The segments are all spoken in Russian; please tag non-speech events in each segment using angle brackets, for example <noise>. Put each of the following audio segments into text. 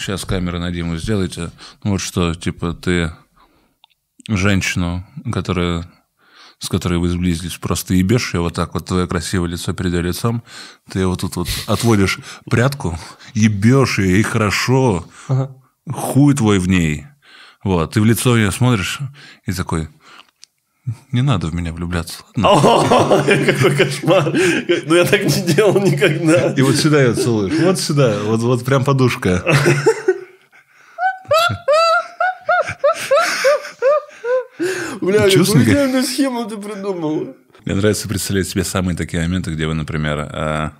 сейчас камеры на Диму сделайте. Ну, вот что, типа, ты женщину, которая с которой вы сблизились, просто ебешь ее вот так вот, твое красивое лицо перед ее лицом, ты вот тут вот отводишь прятку, ебешь ее, и хорошо, ага. хуй твой в ней. Вот, ты в лицо ее смотришь и такой, не надо в меня влюбляться. О, какой кошмар. Ну, я так не делал никогда. И вот сюда ее целуешь. Вот сюда. Вот, вот прям подушка. Бля, какую идеальную схему ты придумал. Мне нравится представлять себе самые такие моменты, где вы, например, а,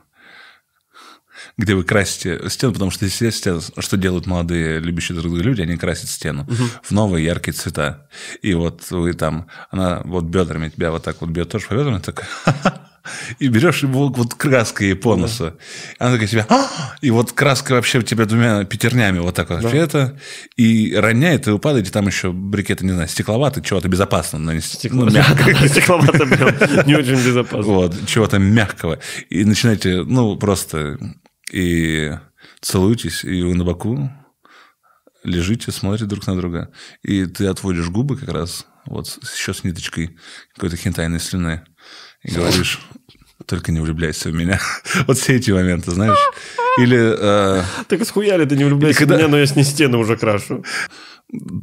где вы красите стену, потому что, естественно, что делают молодые, любящие друг друга люди, они красят стену угу. в новые яркие цвета. И вот вы там, она вот бедрами тебя вот так вот бьет тоже по бедрам, такая, <laughs> и берешь его вот краской по носу. Да. Она такая тебя, «А!» и вот краска вообще у тебя двумя пятернями вот так вот да. это, и роняет, и вы падаете, там еще брикеты, не знаю, стекловатый, чего-то безопасно нанести. Стекло... Ну, <laughs> Стекловато <laughs> не очень безопасно. Вот, чего-то мягкого. И начинаете, ну, просто и целуетесь, и вы на боку лежите, смотрите друг на друга, и ты отводишь губы как раз, вот еще с ниточкой какой-то хентайной слюны, и говоришь, только не влюбляйся в меня. <laughs> вот все эти моменты, знаешь. Или... Э, так схуяли ты не влюбляйся когда... в меня, но я с ней стены уже крашу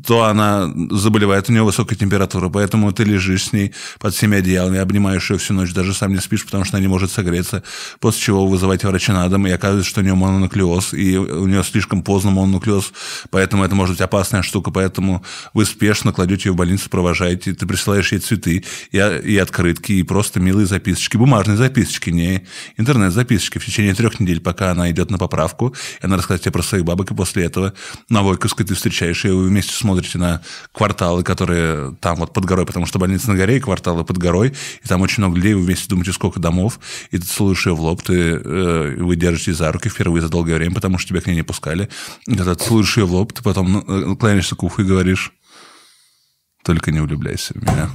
то она заболевает, у нее высокая температура, поэтому ты лежишь с ней под всеми одеялами, обнимаешь ее всю ночь, даже сам не спишь, потому что она не может согреться, после чего вызываете врача на дом, и оказывается, что у нее мононуклеоз, и у нее слишком поздно мононуклеоз, поэтому это может быть опасная штука, поэтому вы спешно кладете ее в больницу, провожаете, ты присылаешь ей цветы и, и открытки, и просто милые записочки, бумажные записочки, не интернет-записочки. В течение трех недель, пока она идет на поправку, и она рассказывает тебе про своих бабок, и после этого на Войковской ты встречаешь ее, вместе смотрите на кварталы, которые там вот под горой, потому что больница на горе и кварталы под горой, и там очень много людей, вы вместе думаете, сколько домов, и ты целуешь ее в лоб, ты, э, вы держите за руки впервые за долгое время, потому что тебя к ней не пускали. И когда ты целуешь ее в лоб, ты потом наклоняешься к уху и говоришь, только не влюбляйся в меня.